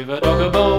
give a dog a bone.